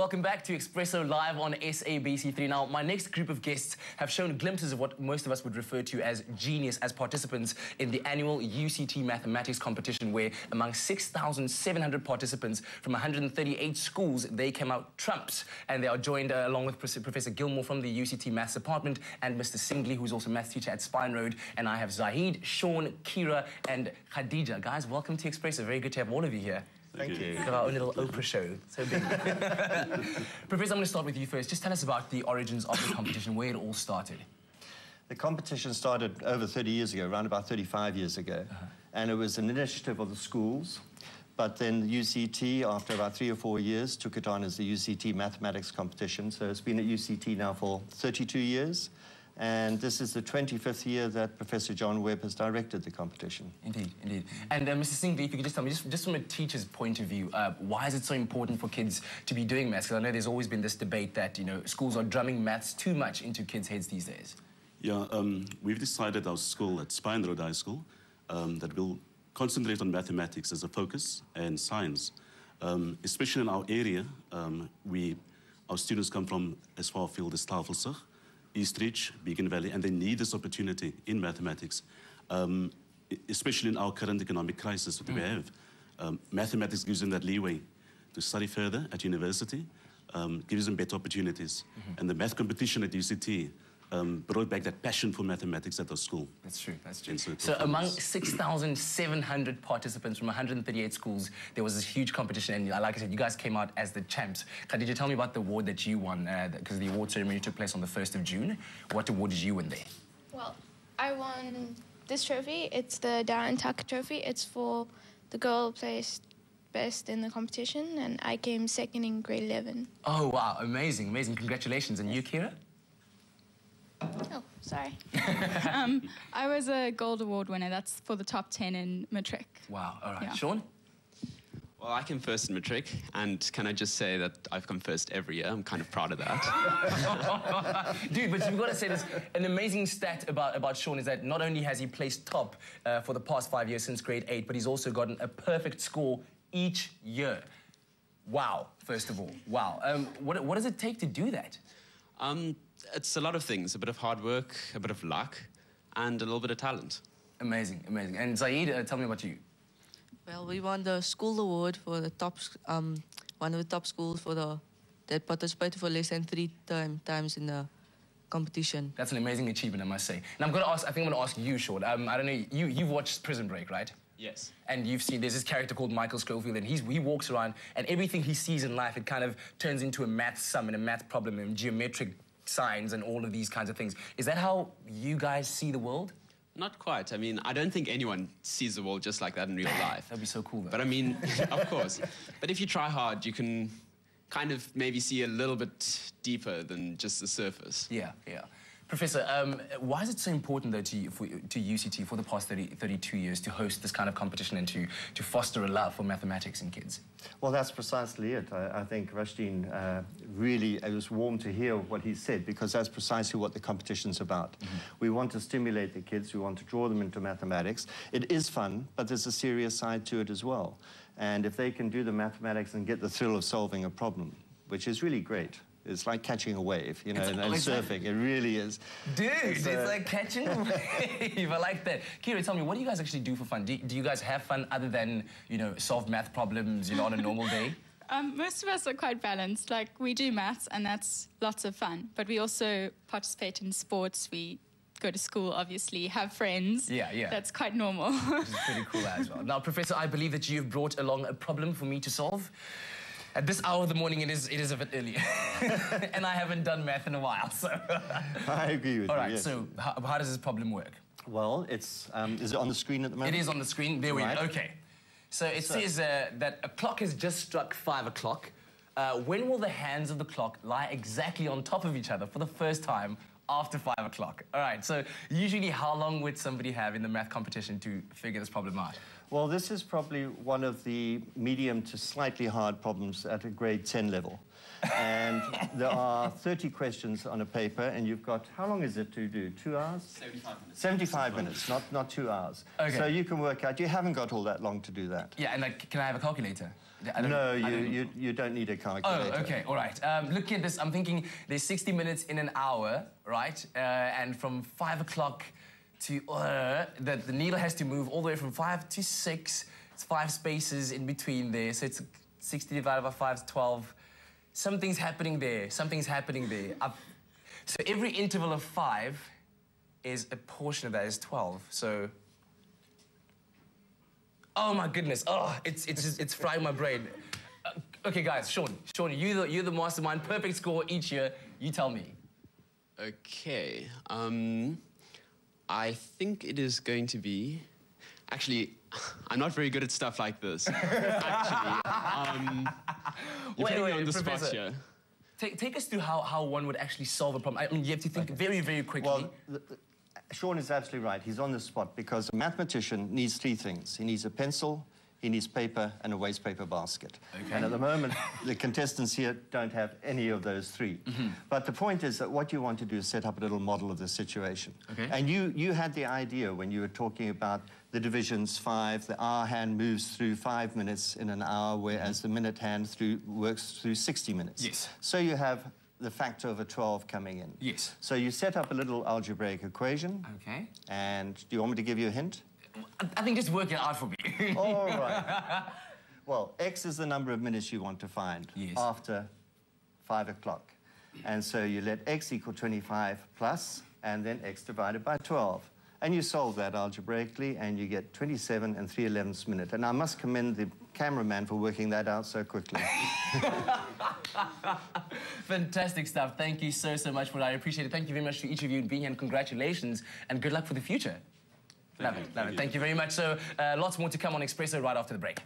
Welcome back to Expresso Live on SABC3. Now, my next group of guests have shown glimpses of what most of us would refer to as genius as participants in the annual UCT mathematics competition, where among 6,700 participants from 138 schools, they came out trumps. And they are joined uh, along with Professor Gilmore from the UCT Maths Department and Mr. Singley, who's also maths teacher at Spine Road. And I have Zahid, Sean, Kira, and Khadija. Guys, welcome to Expresso. Very good to have all of you here. Thank, Thank you. We our own little Oprah show. So big. Professor, I'm going to start with you first. Just tell us about the origins of the competition, where it all started. The competition started over 30 years ago, around about 35 years ago. Uh -huh. And it was an initiative of the schools. But then the UCT, after about three or four years, took it on as the UCT mathematics competition. So it's been at UCT now for 32 years. And this is the 25th year that Professor John Webb has directed the competition. Indeed, indeed. And uh, Mr. Singley, if you could just tell me, just, just from a teacher's point of view, uh, why is it so important for kids to be doing maths? Because I know there's always been this debate that, you know, schools are drumming maths too much into kids' heads these days. Yeah, um, we've decided our school at Spine Road High School um, that we'll concentrate on mathematics as a focus and science. Um, especially in our area, um, we, our students come from as far afield as Tafelsig, Eastridge, Beacon Valley, and they need this opportunity in mathematics, um, especially in our current economic crisis that mm. we have. Um, mathematics gives them that leeway to study further at university, um, gives them better opportunities. Mm -hmm. And the math competition at UCT um, brought back that passion for mathematics at our school. That's true, that's true. So, so among 6,700 participants from 138 schools, there was this huge competition, and like I said, you guys came out as the champs. Khadija, tell me about the award that you won, because uh, the award ceremony took place on the 1st of June. What award did you win there? Well, I won this trophy. It's the Darren Tucker Trophy. It's for the girl placed best in the competition, and I came second in grade 11. Oh, wow, amazing, amazing. Congratulations. And you, Kira? Oh, sorry. um, I was a gold award winner. That's for the top 10 in matric. Wow. All right. Yeah. Sean? Well, I came first in matric, and can I just say that I've come first every year? I'm kind of proud of that. Dude, but you've got to say this. An amazing stat about, about Sean is that not only has he placed top uh, for the past five years since grade eight, but he's also gotten a perfect score each year. Wow, first of all. Wow. Um, what, what does it take to do that? Um, it's a lot of things, a bit of hard work, a bit of luck, and a little bit of talent. Amazing, amazing. And Zaid, uh, tell me about you. Well, we won the school award for the top, um, one of the top schools for the that participated for less than three time, times in the competition. That's an amazing achievement, I must say. And I'm going to ask, I think I'm going to ask you, Sean. Um, I don't know, you, you've watched Prison Break, right? Yes. And you've seen, there's this character called Michael Scofield, and he's, he walks around, and everything he sees in life, it kind of turns into a math sum and a math problem and geometric signs and all of these kinds of things. Is that how you guys see the world? Not quite. I mean, I don't think anyone sees the world just like that in real life. That'd be so cool, though. But I mean, of course. But if you try hard, you can kind of maybe see a little bit deeper than just the surface. Yeah, yeah. Professor, um, why is it so important, though, to, for, to UCT for the past 30, 32 years to host this kind of competition and to, to foster a love for mathematics in kids? Well, that's precisely it. I, I think Rushdien uh, really, it was warm to hear what he said because that's precisely what the competition's about. Mm -hmm. We want to stimulate the kids, we want to draw them into mathematics. It is fun, but there's a serious side to it as well. And if they can do the mathematics and get the thrill of solving a problem, which is really great, it's like catching a wave, you know, and, and surfing. It really is. Dude, it's, uh, it's like catching a wave. I like that. Kira, tell me, what do you guys actually do for fun? Do, do you guys have fun other than, you know, solve math problems, you know, on a normal day? Um, most of us are quite balanced. Like, we do maths, and that's lots of fun. But we also participate in sports. We go to school, obviously, have friends. Yeah, yeah. That's quite normal. Which is pretty cool as well. Now, Professor, I believe that you've brought along a problem for me to solve. At this hour of the morning, it is, it is a bit early. and I haven't done math in a while, so... I agree with All you, right, yes. so how, how, does this problem work? Well, it's... Um, is it on the screen at the moment? It is on the screen. There we go. Okay. So it so. says uh, that a clock has just struck 5 o'clock. Uh, when will the hands of the clock lie exactly on top of each other for the first time after 5 o'clock? All right, so usually how long would somebody have in the math competition to figure this problem out? Well, this is probably one of the medium to slightly hard problems at a grade 10 level. And there are 30 questions on a paper, and you've got, how long is it to do? Two hours? 75 minutes. 75 minutes, not, not two hours. Okay. So you can work out, you haven't got all that long to do that. Yeah, and like, can I have a calculator? No, you, don't- you, you don't need a calculator. Oh, okay, all right. Um, looking at this, I'm thinking there's 60 minutes in an hour, right? Uh, and from 5 o'clock to, uh, the, the needle has to move all the way from 5 to 6. It's five spaces in between there, so it's 60 divided by 5 is 12. Something's happening there, something's happening there. I've, so every interval of 5 is a portion of that is 12, so... Oh my goodness! Oh, it's it's just, it's frying my brain. Uh, okay, guys, Sean, Sean, you the you're the mastermind. Perfect score each year. You tell me. Okay. Um, I think it is going to be. Actually, I'm not very good at stuff like this. Actually, um, you're Wait, putting me wait, on the Professor. spot here. Take take us through how how one would actually solve a problem. I mean, you have to think very very quickly. Well, th- th- Sean is absolutely right. He's on the spot because a mathematician needs three things. He needs a pencil, he needs paper, and a waste paper basket. Okay. And at the moment, the contestants here don't have any of those 3 Mm-hmm. But the point is that what you want to do is set up a little model of the situation. Okay. And you, you had the idea when you were talking about the divisions five, the hour hand moves through five minutes in an hour, whereas the minute hand through, works through 60 minutes. Yes. So you have the factor of a 12 coming in. Yes. So you set up a little algebraic equation, okay. and do you want me to give you a hint? I, think just work it out for me. All right. Well, x is the number of minutes you want to find Yes. after 5 o'clock. And so you let x equal 25 plus, and then x divided by 12. And you solve that algebraically, and you get 27 and 3 elevenths minute. And I must commend the cameraman for working that out so quickly. Fantastic stuff. Thank you so so much for that. I appreciate it. Thank you very much to each of you being here, and congratulations and good luck for the future. Love it, love Thank it. you. Thank you very much. So, uh, lots more to come on Expresso right after the break.